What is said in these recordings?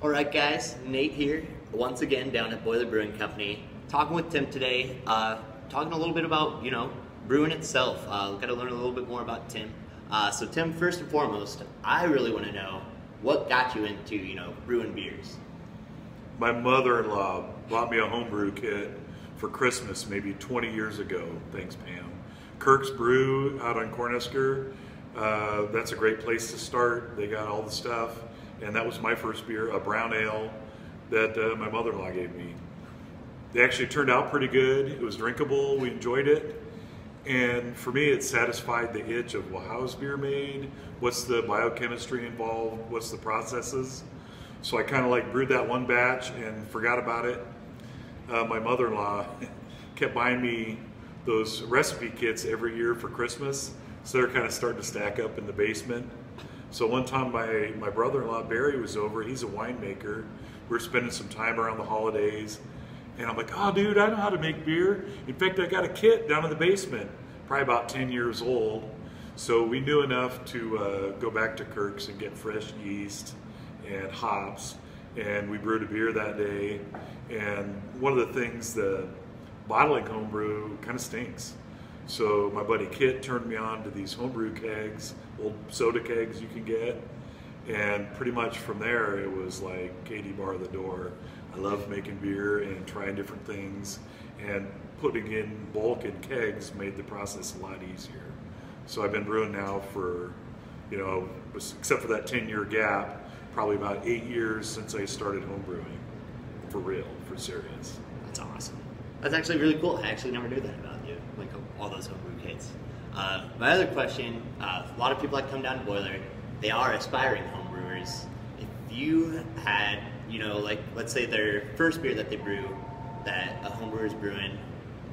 All right, guys, Nate here, once again down at Boiler Brewing Company, talking with Tim today, uh, talking a little bit about, you know, brewing itself. Uh, got to learn a little bit more about Tim. Uh, so, Tim, first and foremost, I really want to know what got you into, you know, brewing beers. My mother-in-law bought me a homebrew kit for Christmas maybe 20 years ago. Thanks, Pam. Kirk's Brew out on Cornhusker. Uh, that's a great place to start. They got all the stuff, and that was my first beer, a brown ale that uh, my mother-in-law gave me. They actually turned out pretty good. It was drinkable. We enjoyed it. And for me, it satisfied the itch of, well, how is beer made? What's the biochemistry involved? What's the processes? So I kind of like brewed that one batch and forgot about it. Uh, my mother-in-law kept buying me those recipe kits every year for Christmas. So they're kind of starting to stack up in the basement. So one time my, my brother-in-law Barry was over, he's a winemaker. We are spending some time around the holidays. And I'm like, oh dude, I know how to make beer. In fact, I got a kit down in the basement, probably about 10 years old. So we knew enough to uh, go back to Kirk's and get fresh yeast and hops. And we brewed a beer that day. And one of the things, the bottling homebrew kind of stinks. So my buddy Kit turned me on to these homebrew kegs, old soda kegs you can get. And pretty much from there, it was like Katie bar the door. I love making beer and trying different things. And putting in bulk in kegs made the process a lot easier. So I've been brewing now for, you know, except for that 10 year gap, probably about eight years since I started homebrewing. For real, for serious. That's awesome. That's actually really cool. I actually never knew that about you, like all those homebrew kits. Uh, my other question, uh, a lot of people that come down to Boiler, they are aspiring homebrewers. If you had, you know, like let's say their first beer that they brew, that a homebrewer is brewing,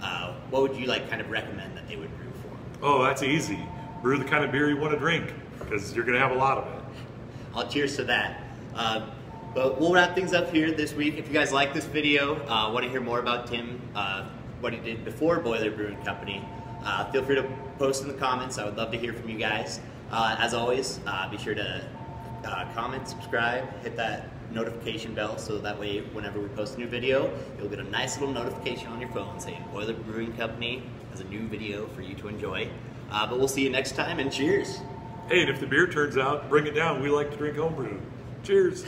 uh, what would you like kind of recommend that they would brew for? Oh, that's easy. Brew the kind of beer you want to drink because you're going to have a lot of it. I'll cheers to that. Uh, but we'll wrap things up here this week. If you guys like this video, uh, want to hear more about Tim, uh, what he did before Boiler Brewing Company, uh, feel free to post in the comments. I would love to hear from you guys. Uh, as always, uh, be sure to uh, comment, subscribe, hit that notification bell so that way whenever we post a new video, you'll get a nice little notification on your phone saying Boiler Brewing Company has a new video for you to enjoy. but we'll see you next time and cheers. Hey, and if the beer turns out, bring it down. We like to drink homebrew. Cheers.